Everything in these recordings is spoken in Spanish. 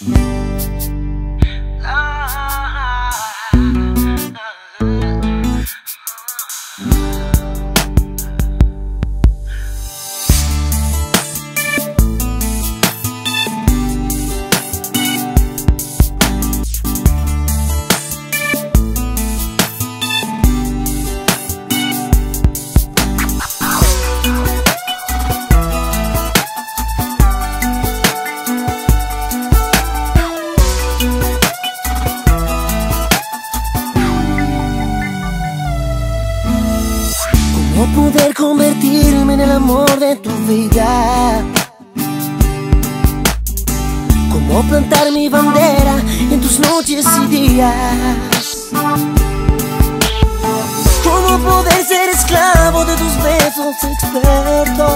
¿Cómo poder convertirme en el amor de tu vida? ¿Cómo plantar mi bandera en tus noches y días? ¿Cómo poder ser esclavo de tus besos expertos?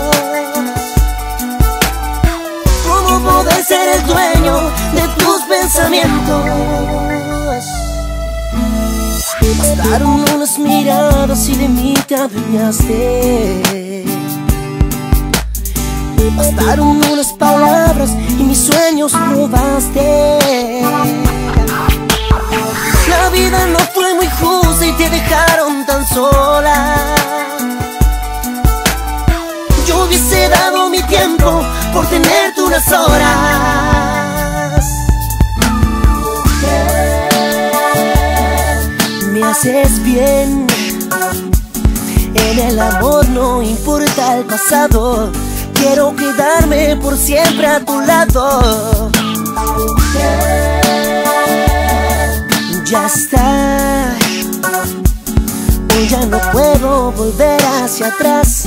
¿Cómo poder ser el dueño de tus pensamientos? Bastaron unas miradas y de mí te adueñaste. Bastaron unas palabras y mis sueños robaste La vida no fue muy justa y te dejaron tan sola. Yo hubiese dado mi tiempo por tenerte unas horas haces bien. En el amor no importa el pasado. Quiero quedarme por siempre a tu lado. Ya está. Hoy ya no puedo volver hacia atrás.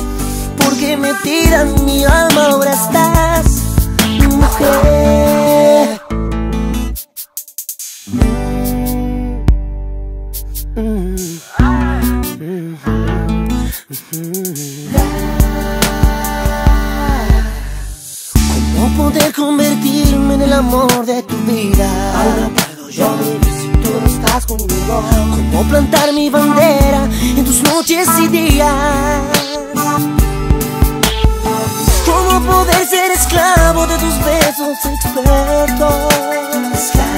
Porque me tiran mi alma, ahora ¿Cómo poder convertirme en el amor de tu vida? Ahora puedo yo vivir si tú no estás conmigo. ¿Cómo plantar mi bandera en tus noches y días? ¿Cómo poder ser esclavo de tus besos expertos? Esclavo.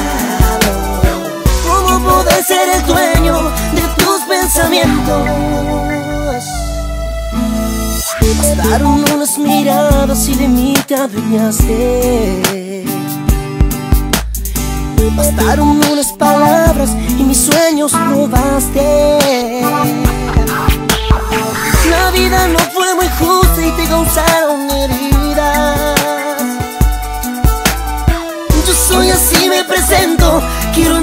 ¿Cómo poder ser el dueño pensamientos? Bastaron unas miradas y de mí te adueñaste. Bastaron unas palabras y mis sueños robaste. La vida no fue muy justa y te causaron heridas. Yo soy así, me presento, quiero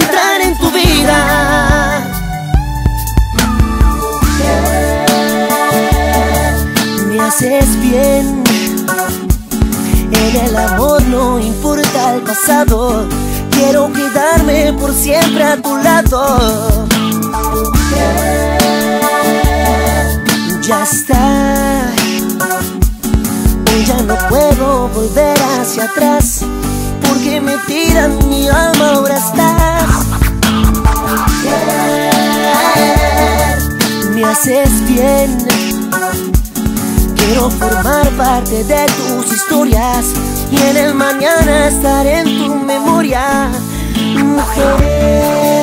El amor no importa el pasado. Quiero quedarme por siempre a tu lado. Ya está. Ya no puedo volver hacia atrás Porque me tiran mi alma, ahora estás Me haces bien Quiero formar parte de tus historias y en el mañana estar en tu memoria, mujer.